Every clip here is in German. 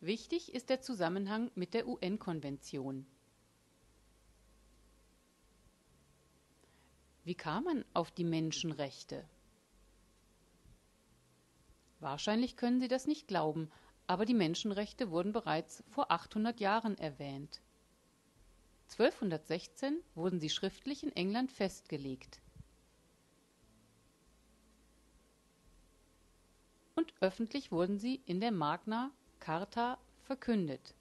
Wichtig ist der Zusammenhang mit der UN-Konvention. Wie kam man auf die Menschenrechte? Wahrscheinlich können Sie das nicht glauben, aber die Menschenrechte wurden bereits vor 800 Jahren erwähnt. 1216 wurden sie schriftlich in England festgelegt. Und öffentlich wurden sie in der Magna Carta verkündet.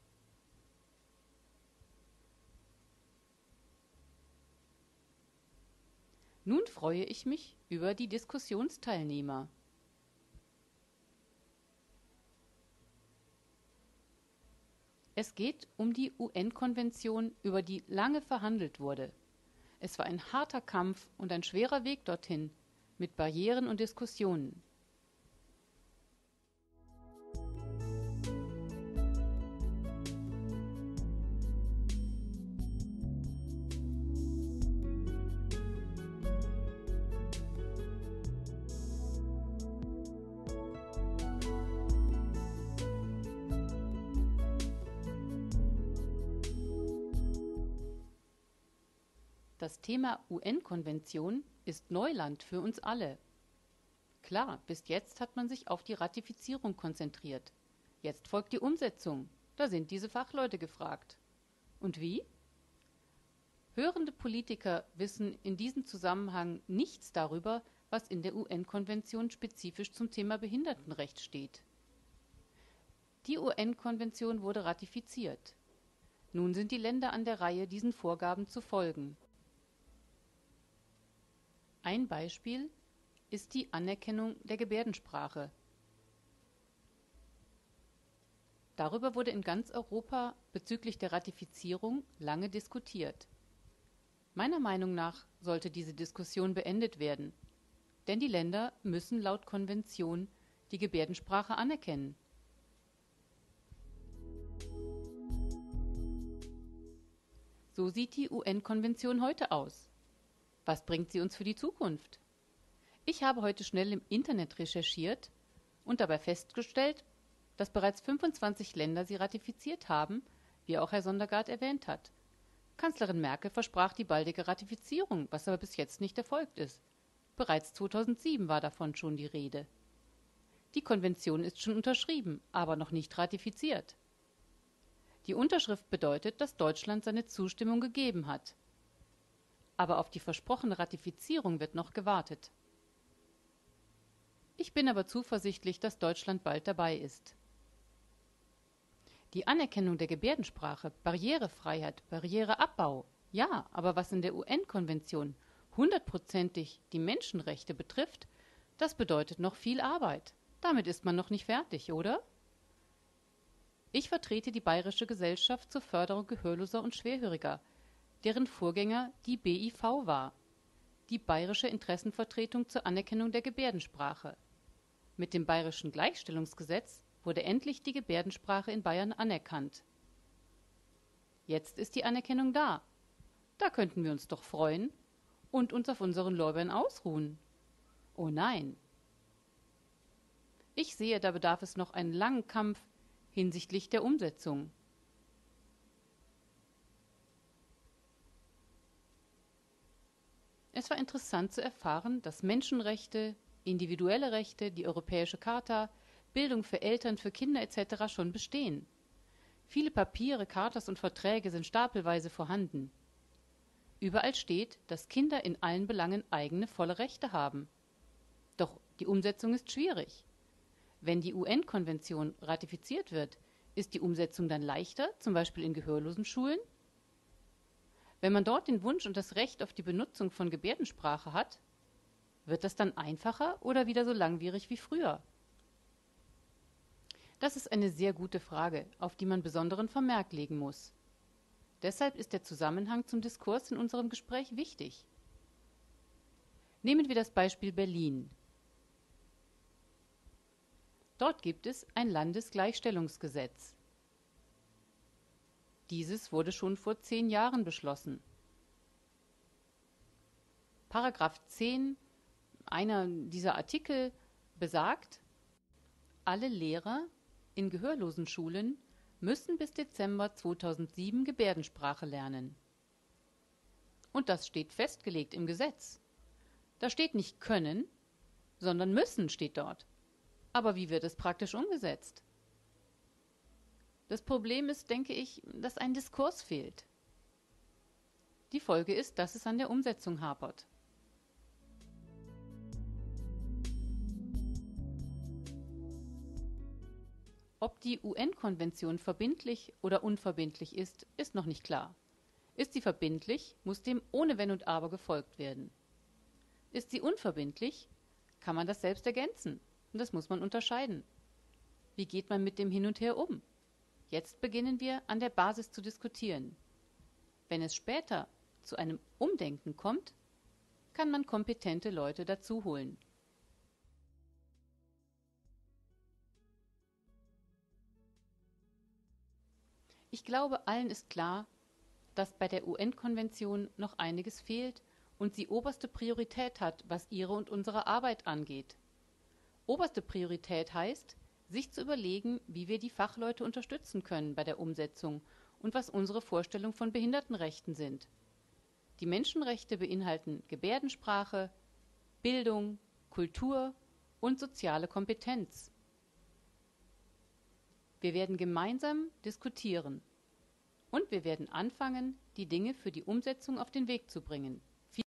Nun freue ich mich über die Diskussionsteilnehmer. Es geht um die UN-Konvention, über die lange verhandelt wurde. Es war ein harter Kampf und ein schwerer Weg dorthin, mit Barrieren und Diskussionen. Das Thema UN-Konvention ist Neuland für uns alle. Klar, bis jetzt hat man sich auf die Ratifizierung konzentriert. Jetzt folgt die Umsetzung. Da sind diese Fachleute gefragt. Und wie? Hörende Politiker wissen in diesem Zusammenhang nichts darüber, was in der UN-Konvention spezifisch zum Thema Behindertenrecht steht. Die UN-Konvention wurde ratifiziert. Nun sind die Länder an der Reihe, diesen Vorgaben zu folgen. Ein Beispiel ist die Anerkennung der Gebärdensprache. Darüber wurde in ganz Europa bezüglich der Ratifizierung lange diskutiert. Meiner Meinung nach sollte diese Diskussion beendet werden, denn die Länder müssen laut Konvention die Gebärdensprache anerkennen. So sieht die UN-Konvention heute aus. Was bringt sie uns für die Zukunft? Ich habe heute schnell im Internet recherchiert und dabei festgestellt, dass bereits 25 Länder sie ratifiziert haben, wie auch Herr Sondergaard erwähnt hat. Kanzlerin Merkel versprach die baldige Ratifizierung, was aber bis jetzt nicht erfolgt ist. Bereits 2007 war davon schon die Rede. Die Konvention ist schon unterschrieben, aber noch nicht ratifiziert. Die Unterschrift bedeutet, dass Deutschland seine Zustimmung gegeben hat aber auf die versprochene Ratifizierung wird noch gewartet. Ich bin aber zuversichtlich, dass Deutschland bald dabei ist. Die Anerkennung der Gebärdensprache, Barrierefreiheit, Barriereabbau, ja, aber was in der UN-Konvention hundertprozentig die Menschenrechte betrifft, das bedeutet noch viel Arbeit. Damit ist man noch nicht fertig, oder? Ich vertrete die Bayerische Gesellschaft zur Förderung Gehörloser und Schwerhöriger, deren Vorgänger die BIV war, die Bayerische Interessenvertretung zur Anerkennung der Gebärdensprache. Mit dem Bayerischen Gleichstellungsgesetz wurde endlich die Gebärdensprache in Bayern anerkannt. Jetzt ist die Anerkennung da. Da könnten wir uns doch freuen und uns auf unseren Lorbeeren ausruhen. Oh nein. Ich sehe, da bedarf es noch einen langen Kampf hinsichtlich der Umsetzung. Es war interessant zu erfahren, dass Menschenrechte, individuelle Rechte, die Europäische Charta, Bildung für Eltern, für Kinder etc. schon bestehen. Viele Papiere, Chartas und Verträge sind stapelweise vorhanden. Überall steht, dass Kinder in allen Belangen eigene volle Rechte haben. Doch die Umsetzung ist schwierig. Wenn die UN-Konvention ratifiziert wird, ist die Umsetzung dann leichter, zum Beispiel in gehörlosen Schulen? Wenn man dort den Wunsch und das Recht auf die Benutzung von Gebärdensprache hat, wird das dann einfacher oder wieder so langwierig wie früher? Das ist eine sehr gute Frage, auf die man besonderen Vermerk legen muss. Deshalb ist der Zusammenhang zum Diskurs in unserem Gespräch wichtig. Nehmen wir das Beispiel Berlin. Dort gibt es ein Landesgleichstellungsgesetz. Dieses wurde schon vor zehn Jahren beschlossen. Paragraph 10, einer dieser Artikel, besagt, alle Lehrer in gehörlosen Schulen müssen bis Dezember 2007 Gebärdensprache lernen. Und das steht festgelegt im Gesetz. Da steht nicht können, sondern müssen steht dort. Aber wie wird es praktisch umgesetzt? Das Problem ist, denke ich, dass ein Diskurs fehlt. Die Folge ist, dass es an der Umsetzung hapert. Ob die UN-Konvention verbindlich oder unverbindlich ist, ist noch nicht klar. Ist sie verbindlich, muss dem ohne Wenn und Aber gefolgt werden. Ist sie unverbindlich, kann man das selbst ergänzen. Und das muss man unterscheiden. Wie geht man mit dem Hin und Her um? Jetzt beginnen wir an der Basis zu diskutieren. Wenn es später zu einem Umdenken kommt, kann man kompetente Leute dazu holen. Ich glaube, allen ist klar, dass bei der UN-Konvention noch einiges fehlt und sie oberste Priorität hat, was ihre und unsere Arbeit angeht. Oberste Priorität heißt, sich zu überlegen, wie wir die Fachleute unterstützen können bei der Umsetzung und was unsere Vorstellungen von Behindertenrechten sind. Die Menschenrechte beinhalten Gebärdensprache, Bildung, Kultur und soziale Kompetenz. Wir werden gemeinsam diskutieren und wir werden anfangen, die Dinge für die Umsetzung auf den Weg zu bringen.